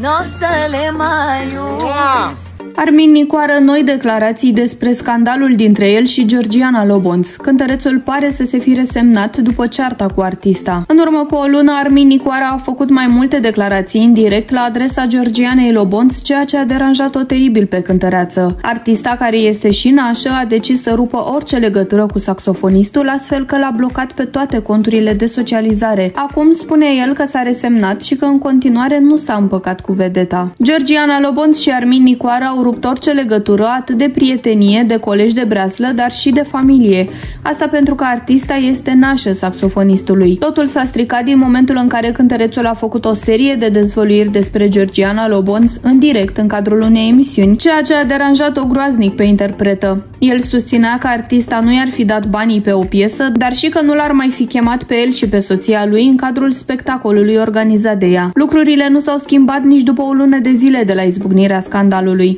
n-o să le mai uiți. Armin Nicoară noi declarații despre scandalul dintre el și Georgiana Lobonț. Cântărețul pare să se fi resemnat după cearta cu artista. În urmă cu o lună, Armin Nicoară a făcut mai multe declarații în direct la adresa Georgianei Lobonț, ceea ce a deranjat-o teribil pe cântăreață. Artista, care este și nașă, a decis să rupă orice legătură cu saxofonistul, astfel că l-a blocat pe toate conturile de socializare. Acum spune el că s-a resemnat și că în continuare nu s-a împăcat cu vedeta. Georgiana Lobonț și Armin Nicoară au rupt orice legătură atât de prietenie, de colegi de breaslă, dar și de familie. Asta pentru că artista este nașă saxofonistului. Totul s-a stricat din momentul în care cântărețul a făcut o serie de dezvăluiri despre Georgiana Lobonț în direct în cadrul unei emisiuni, ceea ce a deranjat-o groaznic pe interpretă. El susținea că artista nu i-ar fi dat banii pe o piesă, dar și că nu l-ar mai fi chemat pe el și pe soția lui în cadrul spectacolului organizat de ea. Lucrurile nu s-au schimbat nici după o lună de zile de la izbucnirea scandalului.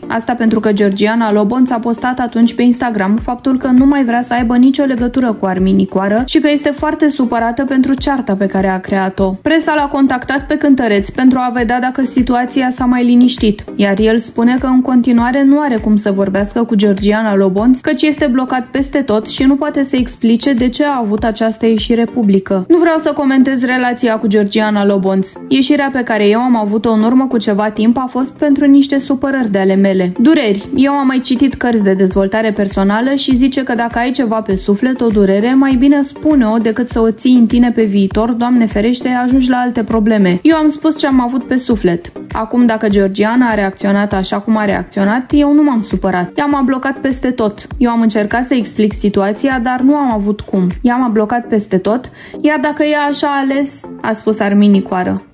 Asta pentru că Georgiana Lobonț a postat atunci pe Instagram faptul că nu mai vrea să aibă nicio legătură cu Armin Nicoară și că este foarte supărată pentru cearta pe care a creat-o. Presa l-a contactat pe cântăreț pentru a vedea dacă situația s-a mai liniștit, iar el spune că în continuare nu are cum să vorbească cu Georgiana Lobonț, căci este blocat peste tot și nu poate să explice de ce a avut această ieșire publică. Nu vreau să comentez relația cu Georgiana Lobonț. Ieșirea pe care eu am avut-o în urmă cu ceva timp a fost pentru niște supărări de ale mele. Dureri. Eu am mai citit cărți de dezvoltare personală și zice că dacă ai ceva pe suflet, o durere, mai bine spune-o decât să o ții în tine pe viitor, Doamne ferește, ajungi la alte probleme. Eu am spus ce am avut pe suflet. Acum, dacă Georgiana a reacționat așa cum a reacționat, eu nu m-am supărat. Ea m-a blocat peste tot. Eu am încercat să explic situația, dar nu am avut cum. Ea m-a blocat peste tot, iar dacă ea așa a ales, a spus Armin Nicoară.